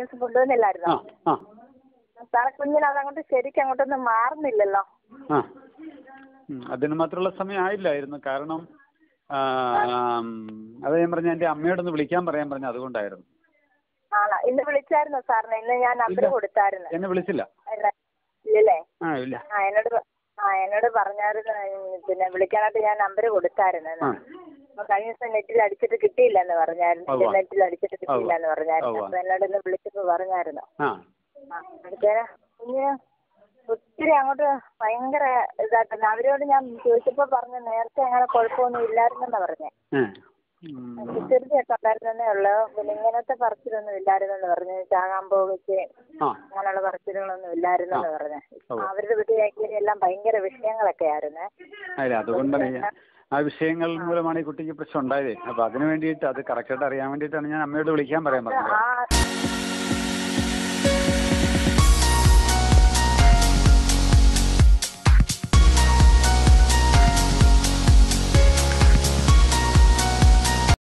കഴിഞ്ഞ ഫുഡ് ആ സാറെ കുഞ്ഞിന് അതങ്ങോട്ട് ശരിക്കും അങ്ങോട്ടൊന്നും മാറുന്നില്ലല്ലോ. അതിന് മാത്രമുള്ള സമയം ആയില്ലായിരുന്നു കാരണം അത് ഞാൻ പറഞ്ഞ എന്റെ അമ്മയോടൊന്ന് വിളിക്കാൻ പറയാൻ പറഞ്ഞു അതുകൊണ്ടായിരുന്നു. ആണോ? ഇന്ന് വിളിച്ചായിരുന്നോ സാറിനെ? ഇന്ന് ഞാൻ നമ്പർ. കൊടുത്തായിരുന്നു. എന്നെ വിളിച്ചില്ല. ഇല്ല. ഇല്ലല്ലേ? ആ ഇല്ല. ആ എന്നോട് ആ എന്നോട് പറഞ്ഞായിരുന്നു പിന്നെ വിളിക്കാനായിട്ട് ഞാൻ നമ്പർ കൊടുത്തായിരുന്നു. കഴിഞ്ഞ ദിവസം നെറ്റിൽ അടിച്ചിട്ട് കിട്ടിയില്ലെന്ന് പറഞ്ഞായിരുന്നു. നെറ്റിൽ അടിച്ചിട്ട് കിട്ടിയില്ലെന്ന് പറഞ്ഞായിരുന്നു. അപ്പൊ എന്നോട് ഇന്ന് വിളിച്ചപ്പോ പറഞ്ഞായിരുന്നു. കുഞ്ഞിന് ഒത്തിരി അങ്ങോട്ട് ഭയങ്കര ഇതാക്കുന്നു. അവരോട് ഞാൻ ചോദിച്ചപ്പോ പറഞ്ഞു നേരത്തെ അങ്ങനെ കുഴപ്പമൊന്നും ഇല്ലായിരുന്നെന്നാ പറഞ്ഞേ. ഉണ്ടായിരുന്നേ ഉള്ളൂ. പിന്നെ ഇങ്ങനത്തെ പറച്ചിലൊന്നും ഇല്ലായിരുന്നെന്ന് പറഞ്ഞു. ചാകാൻ പോകച്ച് അങ്ങനെയുള്ള പറച്ചിലുകളൊന്നും ഇല്ലായിരുന്നെന്ന് പറഞ്ഞു. അവരുടെ വീട്ടിലേക്ക് എല്ലാം ഭയങ്കര വിഷയങ്ങളൊക്കെ ആയിരുന്നേ അതുകൊണ്ടാണ് ആ വിഷയങ്ങൾ മൂലമാണ് ഈ കുട്ടിക്ക് പ്രശ്നം ഉണ്ടായത്. അപ്പൊ അതിന് വേണ്ടിയിട്ട് അത് കറക്റ്റായിട്ട് അറിയാൻ വേണ്ടിയിട്ടാണ് ഞാൻ അമ്മയോട് വിളിക്കാൻ പറയാൻ പറഞ്ഞത്.